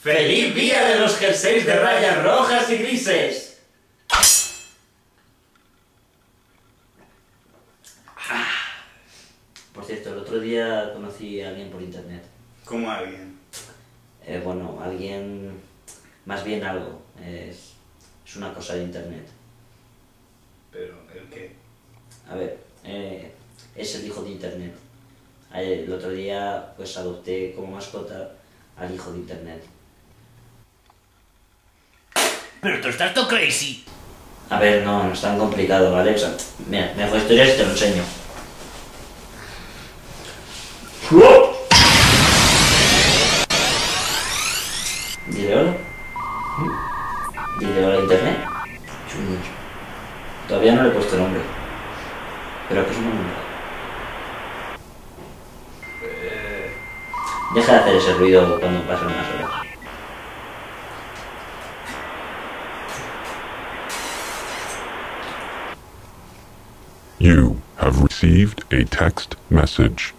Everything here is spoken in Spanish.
¡Feliz día de los jerseys de rayas rojas y grises! Ah. Por cierto, el otro día conocí a alguien por internet. Como alguien. Eh, bueno, alguien, más bien algo, es, es una cosa de internet. Pero, ¿el qué? A ver, eh, es el hijo de internet. El otro día pues adopté como mascota al hijo de internet. Pero tú estás todo crazy. A ver, no, no es tan complicado, ¿vale? O sea, mira, mejor historia si te lo enseño. Dile hola. Dile hola internet. Todavía no le he puesto nombre. Pero que es un nombre. Deja de hacer ese ruido cuando pasan horas. You have received a text message.